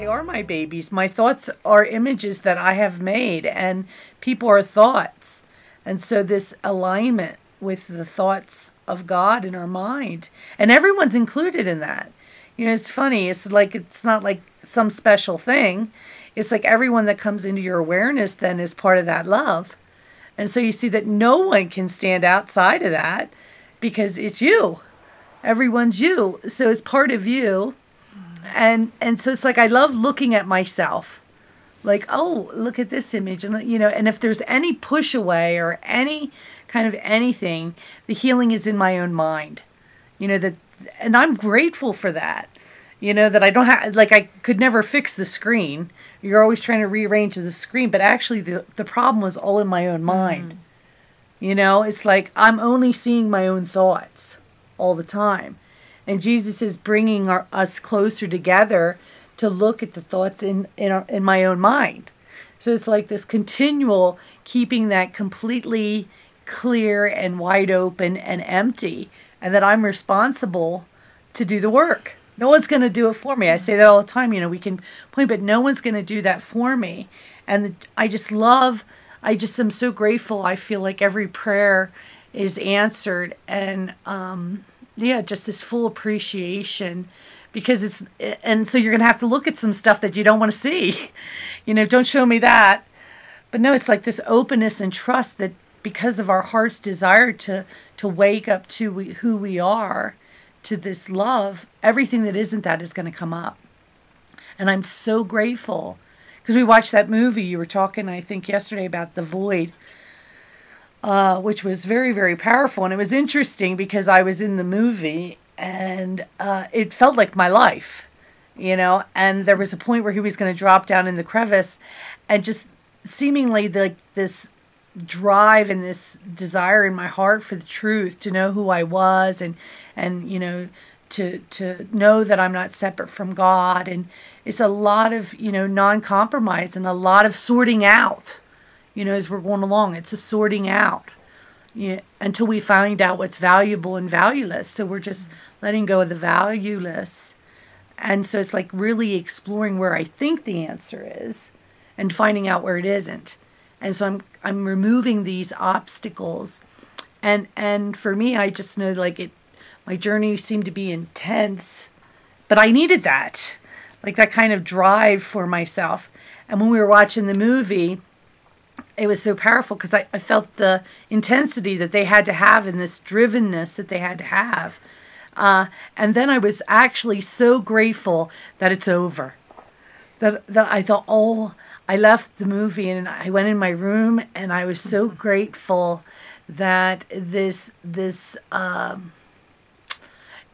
They are my babies. My thoughts are images that I have made, and people are thoughts. And so, this alignment with the thoughts of God in our mind, and everyone's included in that. You know, it's funny. It's like it's not like some special thing. It's like everyone that comes into your awareness then is part of that love. And so you see that no one can stand outside of that because it's you. Everyone's you. So it's part of you. And and so it's like I love looking at myself. Like, oh, look at this image and you know, and if there's any push away or any kind of anything, the healing is in my own mind. You know that and I'm grateful for that. You know that I don't have like I could never fix the screen you're always trying to rearrange the screen, but actually the the problem was all in my own mind. Mm. You know, it's like I'm only seeing my own thoughts all the time. And Jesus is bringing our, us closer together to look at the thoughts in in, our, in my own mind. So it's like this continual keeping that completely clear and wide open and empty and that I'm responsible to do the work. No one's going to do it for me. I say that all the time. You know, we can point, but no one's going to do that for me. And the, I just love, I just am so grateful. I feel like every prayer is answered. And um, yeah, just this full appreciation because it's, and so you're going to have to look at some stuff that you don't want to see. you know, don't show me that. But no, it's like this openness and trust that because of our heart's desire to to wake up to we, who we are to this love, everything that isn't that is going to come up. And I'm so grateful because we watched that movie you were talking, I think, yesterday about the void, uh, which was very, very powerful. And it was interesting because I was in the movie and uh, it felt like my life, you know. And there was a point where he was going to drop down in the crevice and just seemingly like this drive and this desire in my heart for the truth to know who I was and and you know to to know that I'm not separate from God and it's a lot of you know non-compromise and a lot of sorting out you know as we're going along. It's a sorting out you know, until we find out what's valuable and valueless. So we're just letting go of the valueless. And so it's like really exploring where I think the answer is and finding out where it isn't. And so i'm i'm removing these obstacles. And and for me i just know like it my journey seemed to be intense but i needed that like that kind of drive for myself. And when we were watching the movie it was so powerful because I, I felt the intensity that they had to have and this drivenness that they had to have. Uh, and then i was actually so grateful that it's over. That that i thought oh I left the movie and I went in my room and I was so grateful that this this um,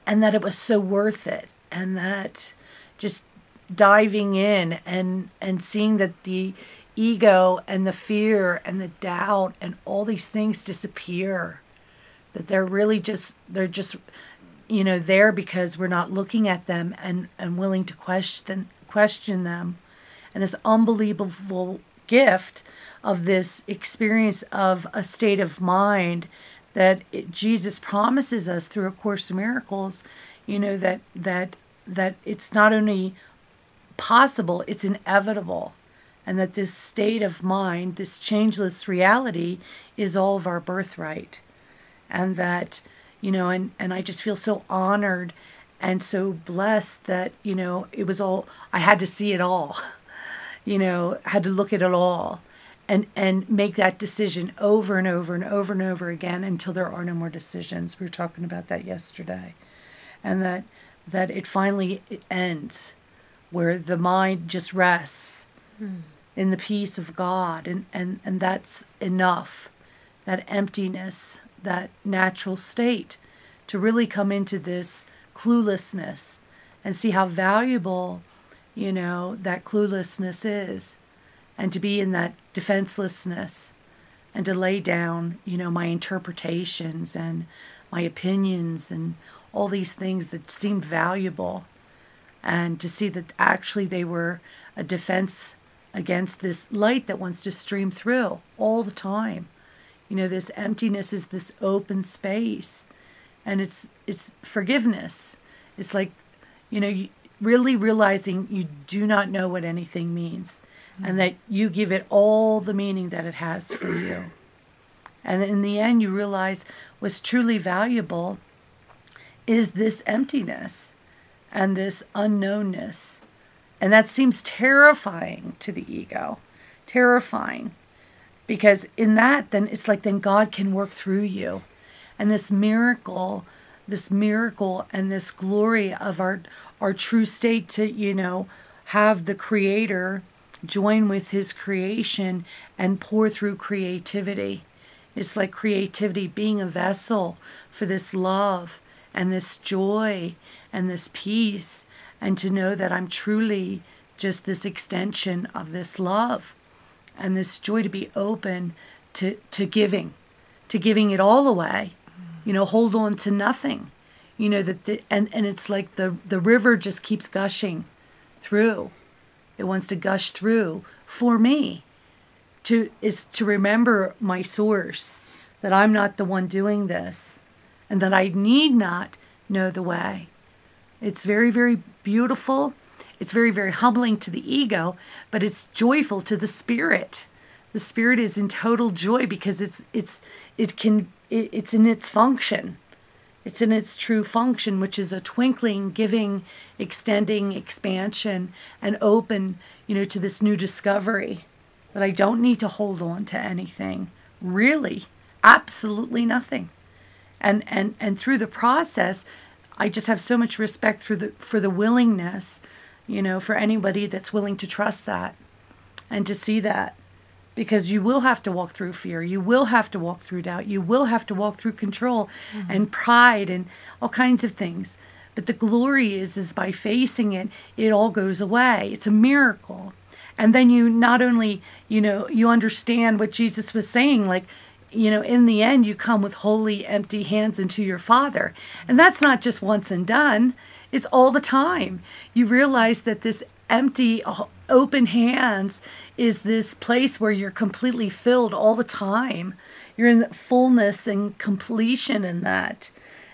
and that it was so worth it and that just diving in and and seeing that the ego and the fear and the doubt and all these things disappear. That they're really just they're just you know there because we're not looking at them and and willing to question question them. And this unbelievable gift of this experience of a state of mind that it, Jesus promises us through a course of miracles you know that that that it's not only possible it's inevitable and that this state of mind this changeless reality is all of our birthright and that you know and and I just feel so honored and so blessed that you know it was all I had to see it all you know, had to look at it all and and make that decision over and over and over and over again until there are no more decisions. We were talking about that yesterday. And that that it finally ends where the mind just rests hmm. In the peace of God and, and, and that's enough. That emptiness, that natural state to really come into this cluelessness and see how valuable you know, that cluelessness is, and to be in that defenselessness, and to lay down, you know, my interpretations and my opinions and all these things that seemed valuable, and to see that actually they were a defense against this light that wants to stream through all the time. You know, this emptiness is this open space, and it's it's forgiveness. It's like, you know, you, really realizing you do not know what anything means and that you give it all the meaning that it has for you. And in the end, you realize what's truly valuable is this emptiness and this unknownness. And that seems terrifying to the ego, terrifying. Because in that, then it's like then God can work through you. And this miracle, this miracle and this glory of our, our true state to, you know, have the Creator join with His creation and pour through creativity. It's like creativity being a vessel for this love and this joy and this peace, and to know that I'm truly just this extension of this love and this joy to be open to, to giving, to giving it all away. You know, hold on to nothing. You know that the, and and it's like the the river just keeps gushing through. It wants to gush through for me to is to remember my source that I'm not the one doing this and that I need not know the way. It's very very beautiful. It's very very humbling to the ego, but it's joyful to the spirit. The spirit is in total joy because it's it's it can it, it's in its function. It's in its true function, which is a twinkling, giving, extending, expansion, and open, you know, to this new discovery that I don't need to hold on to anything. Really, absolutely nothing. And and and through the process, I just have so much respect for the for the willingness, you know, for anybody that's willing to trust that and to see that because you will have to walk through fear. You will have to walk through doubt. You will have to walk through control mm-hmm. and pride and all kinds of things. But the glory is is by facing it, it all goes away. It's a miracle. And then you not only, you know, you understand what Jesus was saying like you know, in the end, you come with holy, empty hands into your Father. And that's not just once and done, it's all the time. You realize that this empty, open hands is this place where you're completely filled all the time. You're in fullness and completion in that.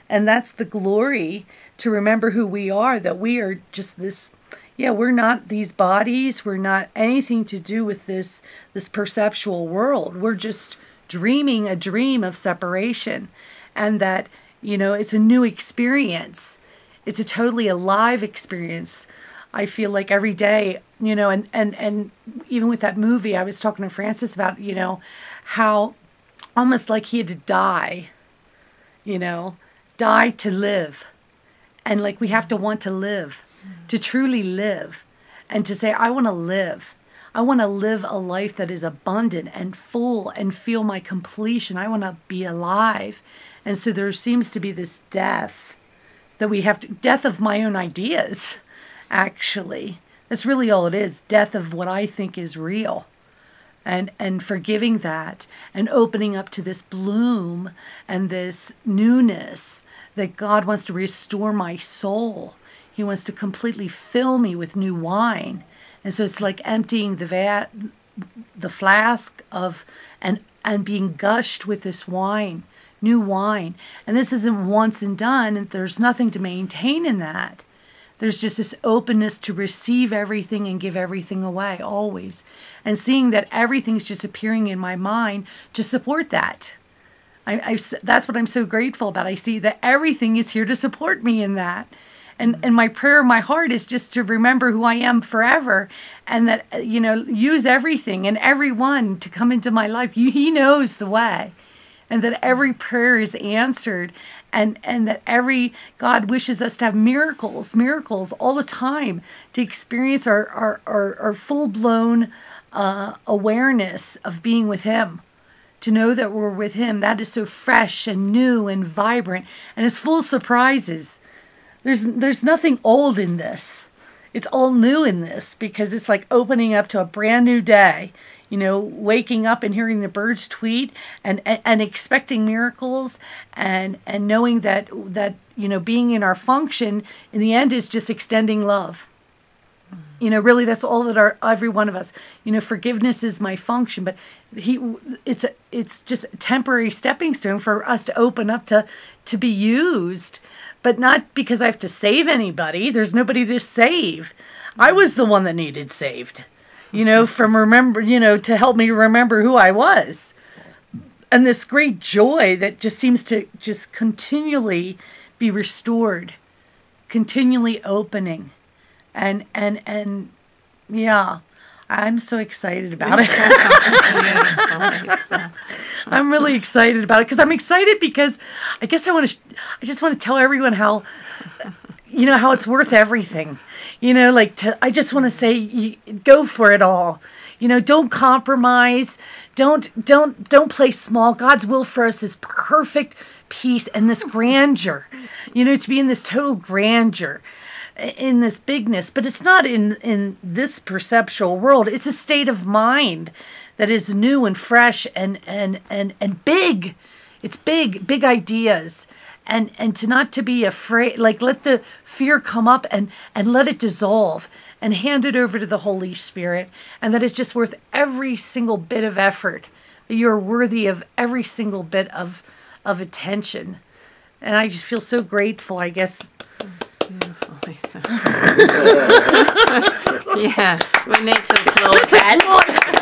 And that's the glory to remember who we are, that we are just this yeah, we're not these bodies, we're not anything to do with this this perceptual world. We're just dreaming a dream of separation and that, you know, it's a new experience. It's a totally alive experience I feel like every day, you know, and and and even with that movie, I was talking to Francis about, you know, how almost like he had to die, you know, die to live. And like we have to want to live, to truly live, and to say, I want to live. I want to live a life that is abundant and full and feel my completion. I want to be alive. And so there seems to be this death that we have to, death of my own ideas actually. That's really all it is death of what I think is real. And, and forgiving that and opening up to this bloom and this newness that God wants to restore my soul. He wants to completely fill me with new wine. And so it's like emptying the vat, the flask of, and, and being gushed with this wine, new wine. And this isn't once and done, and there's nothing to maintain in that. There's just this openness to receive everything and give everything away always. And seeing that everything's just appearing in my mind to support that. I, I, that's what I'm so grateful about. I see that everything is here to support me in that. And, and my prayer, my heart is just to remember who I am forever and that, you know, use everything and everyone to come into my life. He knows the way and that every prayer is answered and and that every God wishes us to have miracles, miracles all the time to experience our our, our, our full blown uh, awareness of being with Him. To know that we're with Him, that is so fresh and new and vibrant, and it's full of surprises. There's there's nothing old in this. It's all new in this because it's like opening up to a brand new day you know, waking up and hearing the birds tweet and, and, and expecting miracles and, and knowing that, that, you know, being in our function in the end is just extending love. You know, really, that's all that our every one of us. You know, forgiveness is my function, but he, it's a, it's just a temporary stepping stone for us to open up to, to be used but not because I have to save anybody. There's nobody to save. I was the one that needed saved, you know, from remember, you know, to help me remember who I was. And this great joy that just seems to just continually be restored, continually opening. And, and, and, yeah, I'm so excited about it. I'm really excited about it because I'm excited because I guess I want to, I just want to tell everyone how, you know, how it's worth everything. You know, like to, I just want to say, you, go for it all. You know, don't compromise. Don't, don't, don't play small. God's will for us is perfect peace and this grandeur. You know, to be in this total grandeur in this bigness but it's not in in this perceptual world. It's a state of mind that is new and fresh and and and and big. It's big big ideas. And and to not to be afraid like let the fear come up and and let it dissolve and hand it over to the holy spirit and that is just worth every single bit of effort. That you're worthy of every single bit of of attention. And i just feel so grateful i guess yeah, we need to applaud that.